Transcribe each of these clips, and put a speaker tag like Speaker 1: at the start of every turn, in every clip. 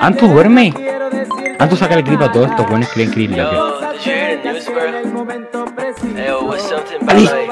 Speaker 1: Antu duerme. Antu saca el clip a todos estos buenos que le increíble.
Speaker 2: Yo, did you hear the news, bro? Yo, what's something about like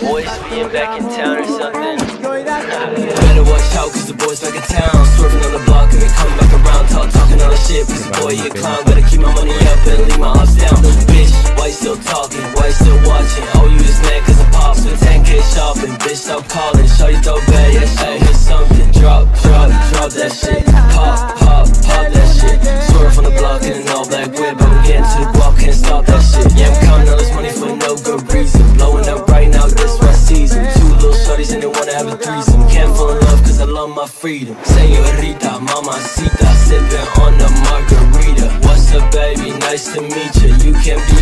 Speaker 2: boys being back in town or something? Better watch out, cause the boys back in town. Swerving on the block and they coming back around. Talk, talking all the shit, cause the boy, you a clown. Better keep my money up and leave my ups down. Bitch, why you still talking? Why you still watching? Oh, you just mad cause pops with 10k shopping. Bitch, stop calling. Show you throw bad, yeah, show you something. Drop, drop, drop that shit. Pop, pop, pop that shit. Swerve on the block in an all black whip. I'm getting to the block, can't stop that shit. Yeah, I'm counting all this money for no good reason. Blowing up right now, this my season. Two little shorties and they wanna have a threesome. Can't fall in love cause I love my freedom. Senorita, mamacita, sipping on the margarita. What's up, baby? Nice to meet you. You can be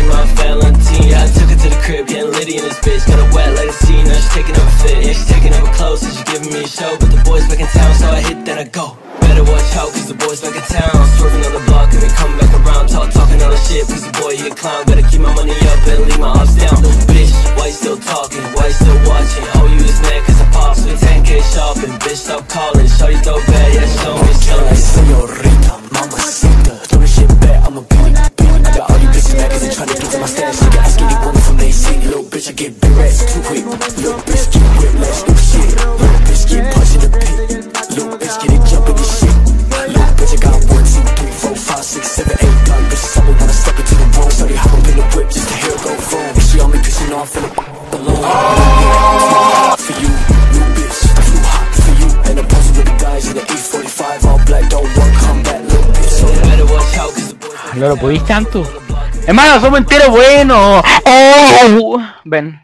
Speaker 2: show. But the boys back in town, so I hit, then I go. Better watch out, cause the boys back in town. Swerving on the block and we coming back around. Talk, talking all the shit, cause the boy, he a clown. Gotta keep my money up and leave my ups down. Little bitch, why you still talking? Why you still watching? Oh, you just mad cause I pops with 10k shopping. Bitch, stop calling. Show you throw bad, yeah, show me something.
Speaker 3: Senorita, mamacita, throw this shit back, I'ma beat it. I got all you bitches mad cause they tryna get to my stash. Nigga, ask anyone from they see. Little bitch, I get big rats too quick. Little bitch,
Speaker 1: ¿No lo pudiste, Antu? Hermano, somos enteros buenos. Oh. Ven.